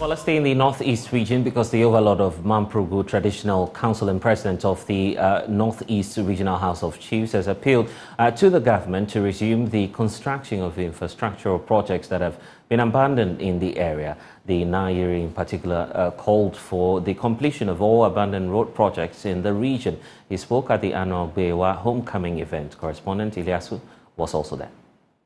Well, let's stay in the Northeast region because the overlord of Mamprugu Traditional Council and President of the uh, Northeast Regional House of Chiefs has appealed uh, to the government to resume the construction of infrastructural projects that have been abandoned in the area. The Nayiri, in particular uh, called for the completion of all abandoned road projects in the region. He spoke at the annual Bewa homecoming event. Correspondent Ilyasu was also there.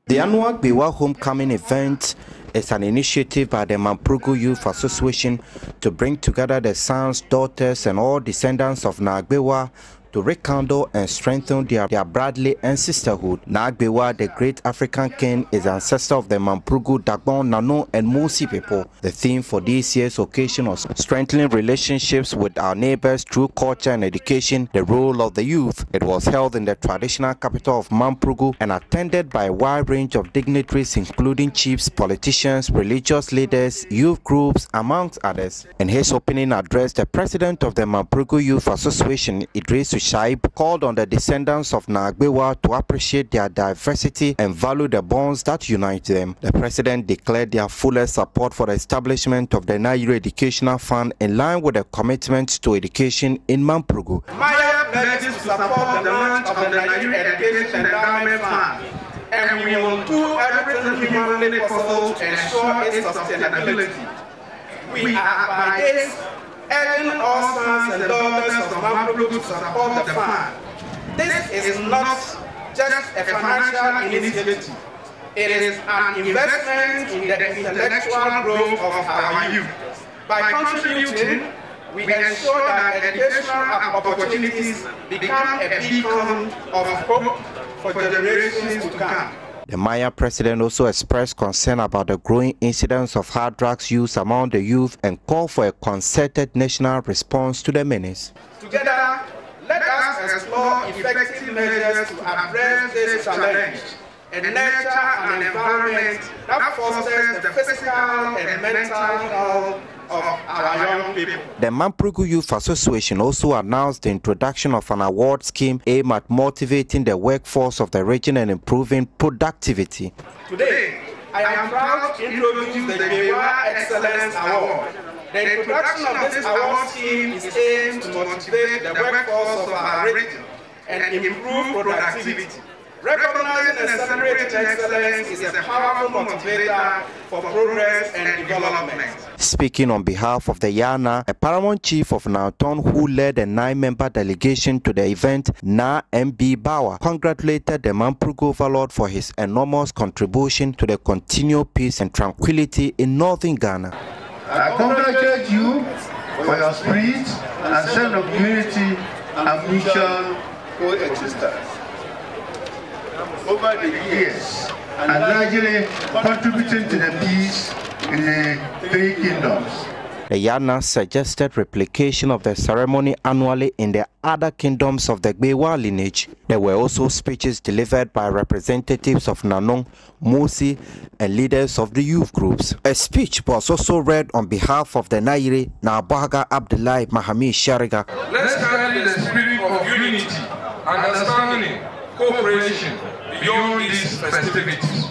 The annual Biwa homecoming event is an initiative by the Mamprugu Youth Association to bring together the sons, daughters, and all descendants of Nagbewa to rekindle and strengthen their, their brotherly and sisterhood. Nagbewa, the great African king, is ancestor of the Mamprugu, Dagbon, Nano, and Musi people. The theme for this year's occasion was strengthening relationships with our neighbors through culture and education, the role of the youth. It was held in the traditional capital of Mamprugu and attended by a wide range of dignitaries, including chiefs, politicians, religious leaders, youth groups, amongst others. In his opening address, the president of the Mamprugu Youth Association, Idris Shaib called on the descendants of Nagbewa to appreciate their diversity and value the bonds that unite them. The president declared their fullest support for the establishment of the Nayiri Educational Fund in line with the commitment to education in Mamprugu. Maya pledges to support the launch of the Nayiri Education Endowment Fund and we will do everything humanly possible to ensure its sustainability. We are by this urging all sons and daughters of Mamprugu to support the fund. This is not just a financial initiative. It is an investment in the intellectual growth of our youth. By contributing, we ensure that educational opportunities become a beacon of hope for generations to come. The Maya president also expressed concern about the growing incidence of hard drugs use among the youth and called for a concerted national response to the menace. Together, let us explore effective measures to address this challenge and nurture an environment that fosters the physical and mental health of our young people. The Mamprugu Youth Association also announced the introduction of an award scheme aimed at motivating the workforce of the region and improving productivity. Today, I am proud to introduce the Bewa Excellence Award. The introduction of this award scheme is aimed to motivate the workforce of our region and improve productivity. Recognizing and celebrating excellence is a powerful motivator for progress and development. Speaking on behalf of the Yana, a paramount chief of Nanton who led a nine-member delegation to the event, Na MB Bawa, congratulated the Mamprugu overlord for his enormous contribution to the continued peace and tranquility in northern Ghana. I congratulate you for your spirit and sense of unity and mutual coexistence over the years and largely contributing to the peace in the three kingdoms. The Yana suggested replication of the ceremony annually in the other kingdoms of the Gbewa lineage. There were also speeches delivered by representatives of Nanong, Musi, and leaders of the youth groups. A speech was also read on behalf of the Nayiri, Nabaga Abdullahi Mahami Shariga. Let's carry the spirit of unity, understanding, cooperation beyond these festivities.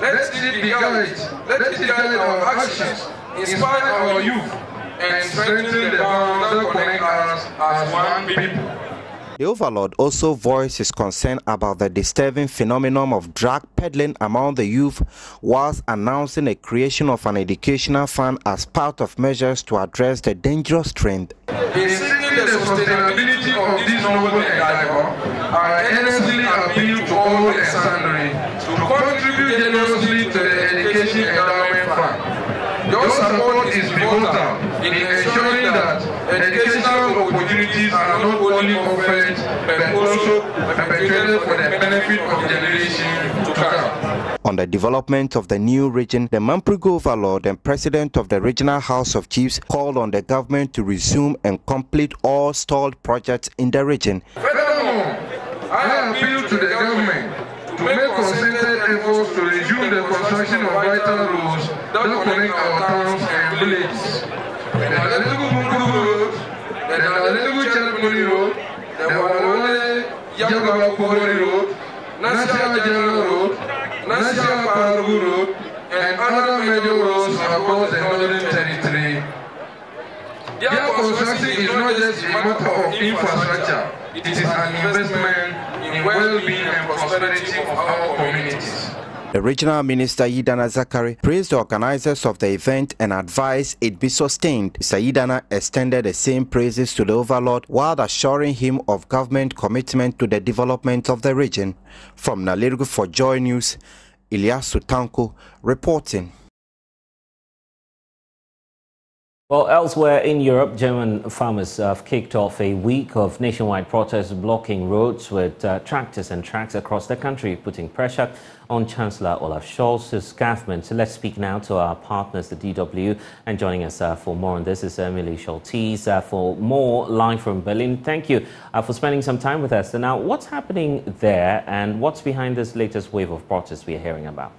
Let it be guided, let it guide our actions, inspire our youth, and strengthen the bonds that connect us as one people. The overlord also voiced his concern about the disturbing phenomenon of drug peddling among the youth whilst announcing a creation of an educational fund as part of measures to address the dangerous trend. The sustainability of this noble endeavor, I earnestly appeal to all to contribute generously to the Education Endowment. Your support is pivotal in ensuring that educational opportunities are not only offered but also perpetuated for the benefit of the generation to come. On the development of the new region, the Mamprugu Overlord and President of the Regional House of Chiefs called on the government to resume and complete all stalled projects in the region. Furthermore, I appeal to the government to make concerted efforts to resume the construction of vital roads connect our towns and villages. The Naleligu Bungu Road, the Naleligu Chalmuni Road, the Walawale Yagaba Kori Road, Nasia Road, Nasia Paragu Road, and other major roads across the Northern Territory. Their construction is not just a matter of infrastructure, it is an investment in well-being and prosperity of our communities. The regional minister Yidana Zakari praised the organizers of the event and advised it be sustained. Sayidana extended the same praises to the overlord while assuring him of government commitment to the development of the region. From Nalerigu for Joy News, Ilyasu Tanko reporting. Well, elsewhere in Europe, German farmers have kicked off a week of nationwide protests blocking roads with uh, tractors and trucks across the country, putting pressure on Chancellor Olaf Scholz's government. So let's speak now to our partners, the DW, and joining us uh, for more on this is Emily Schultheis uh, for more live from Berlin. Thank you uh, for spending some time with us. Now, what's happening there and what's behind this latest wave of protests we are hearing about?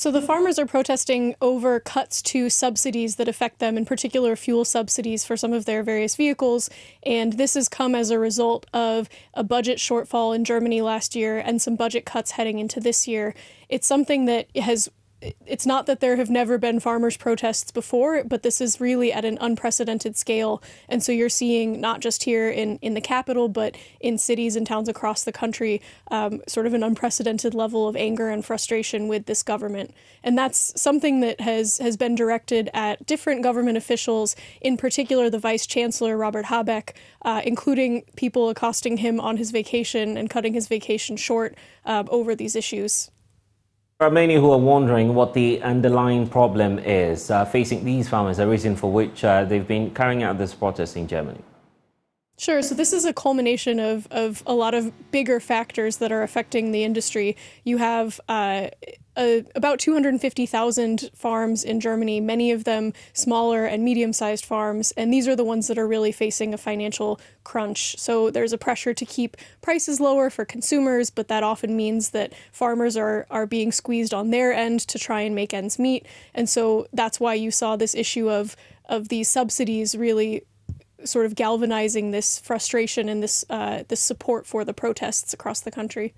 So the farmers are protesting over cuts to subsidies that affect them, in particular fuel subsidies for some of their various vehicles. And this has come as a result of a budget shortfall in Germany last year and some budget cuts heading into this year. It's something that has it's not that there have never been farmers' protests before, but this is really at an unprecedented scale. And so you're seeing not just here in, in the capital, but in cities and towns across the country, um, sort of an unprecedented level of anger and frustration with this government. And that's something that has, has been directed at different government officials, in particular the Vice Chancellor, Robert Habeck, uh, including people accosting him on his vacation and cutting his vacation short uh, over these issues. There are many who are wondering what the underlying problem is uh, facing these farmers, a reason for which uh, they've been carrying out this protest in Germany. Sure. So this is a culmination of, of a lot of bigger factors that are affecting the industry. You have uh, a, about 250,000 farms in Germany, many of them smaller and medium sized farms, and these are the ones that are really facing a financial crunch. So there's a pressure to keep prices lower for consumers, but that often means that farmers are, are being squeezed on their end to try and make ends meet. And so that's why you saw this issue of, of these subsidies really sort of galvanizing this frustration and this uh, this support for the protests across the country.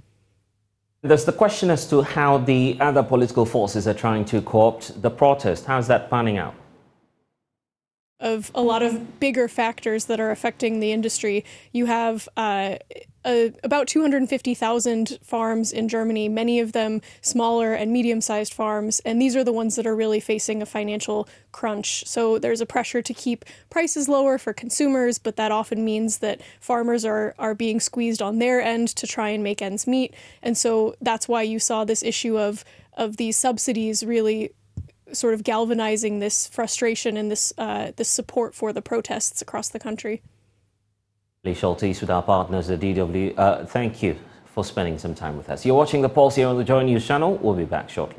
There's the question as to how the other political forces are trying to co-opt the protest. How's that panning out? Of a lot of bigger factors that are affecting the industry, you have uh, a, about 250,000 farms in Germany, many of them smaller and medium sized farms, and these are the ones that are really facing a financial crunch. So there's a pressure to keep prices lower for consumers, but that often means that farmers are, are being squeezed on their end to try and make ends meet. And so that's why you saw this issue of, of these subsidies really sort of galvanizing this frustration and this, uh, this support for the protests across the country. Lee Schultheis with our partners at DW. Uh, thank you for spending some time with us. You're watching The Pulse here on the Joy News channel. We'll be back shortly.